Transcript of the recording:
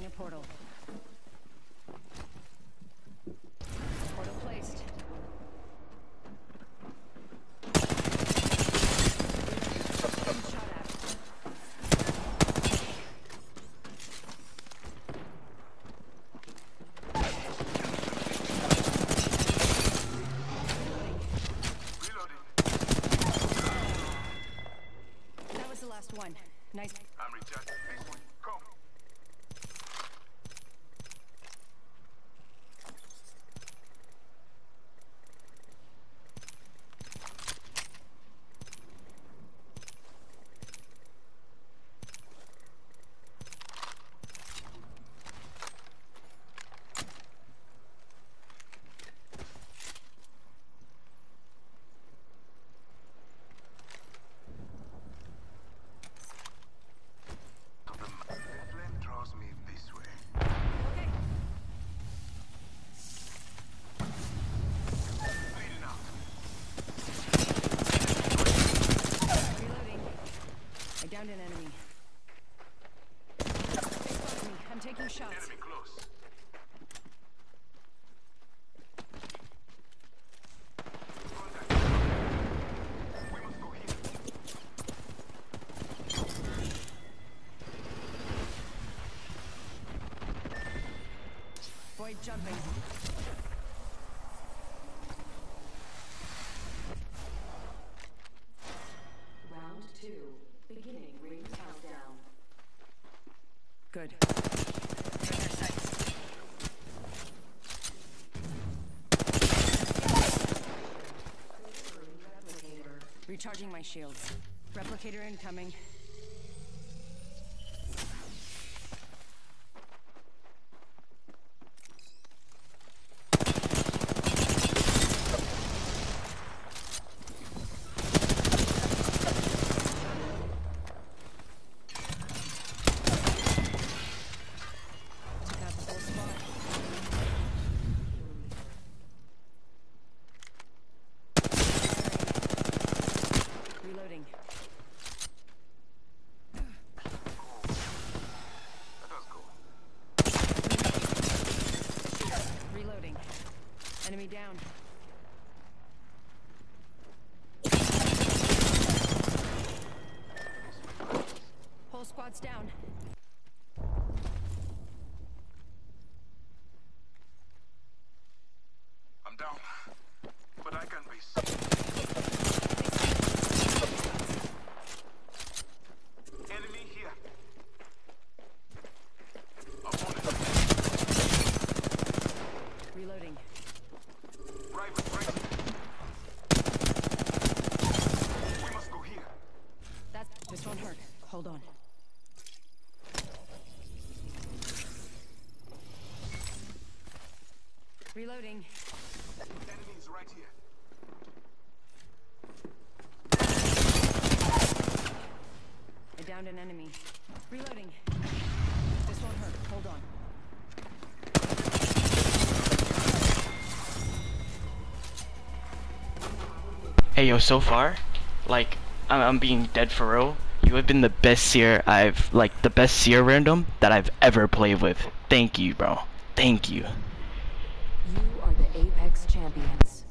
Setting a portal. Portal placed. Getting shot at. That was the last one. Nice. I'm recharging. This way. Come. To the the flame draws me this way. Okay. Bleeding out. Reloading. I downed an enemy. Me. I'm taking shots. Enemy close. Contact. We must go here. Void jumping. Good. Recharging my shields. Replicator incoming. Took out the whole squad. Reloading. Let us go. Reloading. Enemy down. Whole squad's down. I'm down. But I can be seen. Enemy here. Opponent. Reloading. Right, right. We must go here. That this won't hurt. Hold on. Reloading. Enemy is right here. I downed an enemy. Reloading. This won't hurt. Hold on. Hey yo, so far, like, I'm, I'm being dead for real. You have been the best seer I've, like, the best seer random that I've ever played with. Thank you, bro. Thank you. You are the Apex champions.